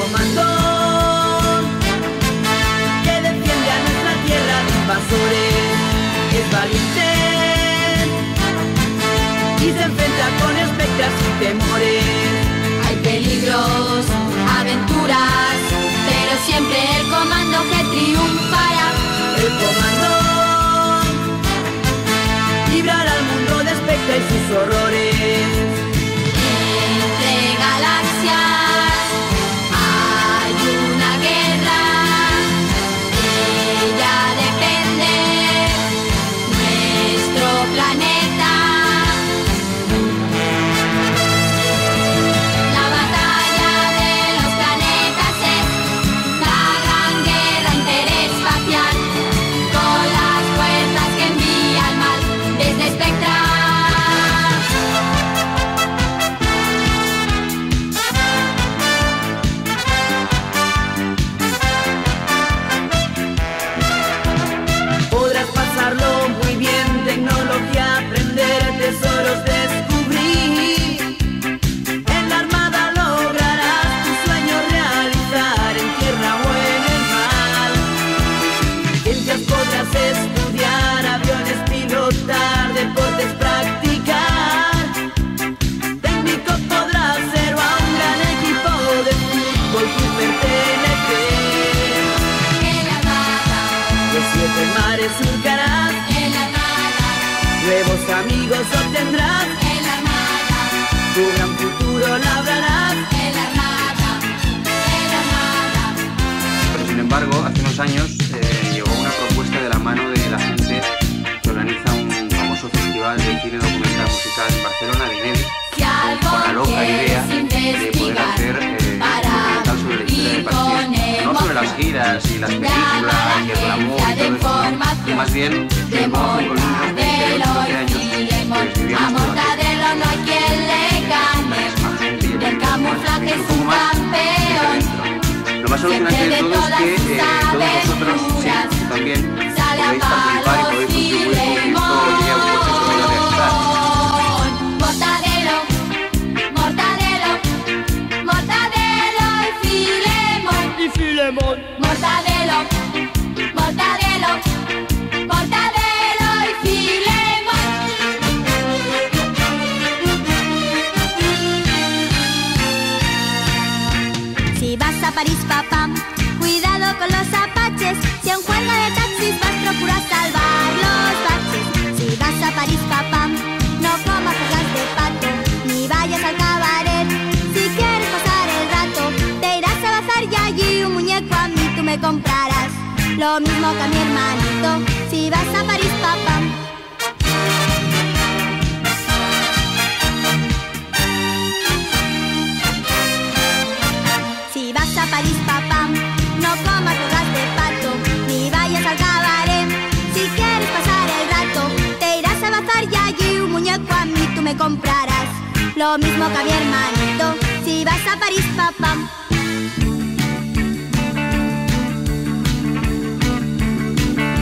Comando que defiende a nuestra tierra de invasores. Es valiente y se enfrenta con espectras y temores. Hay peligros, aventuras, pero siempre el comando que triunfará. El comando Nuevos amigos obtendrás, en la armada, tu gran futuro labrarás. en la armada, en la armada. Pero sin embargo, hace unos años eh, llegó una propuesta de la mano de la gente que organiza un famoso festival de cine documental musical en Barcelona, de algo con la loca idea de poder hacer eh, un documental sobre la historia de París. No sobre las giras y las películas y el glamour y todo eso, ¿no? y más bien de de cómo cinco A. Mortadelo no hay quien le gane. El camuflaje es un campeón. Lo más alucinante de todo París, papá, cuidado con los apaches. Si a un juego de taxis vas, procura salvar los baches. Si vas a París, papá, no comas hojas de pato, ni vayas al cabaret. Si quieres pasar el rato, te irás a bazar y allí un muñeco a mí tú me comprarás. Lo mismo que a mi hermanito, si vas a París, a París, papá, no comas hojas de pato, ni vayas al cabaret. Si quieres pasar el rato, te irás a bazar y allí un muñeco a mí tú me comprarás. Lo mismo que a mi hermanito, si vas a París, papá.